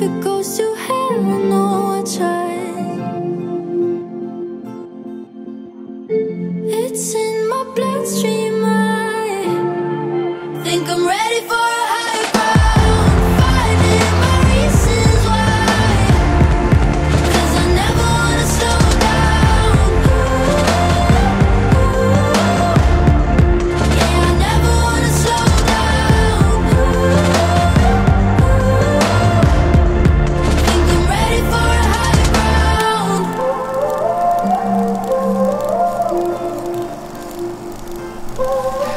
If it goes to hell, I know I tried It's in my bloodstream, I think I'm ready for Música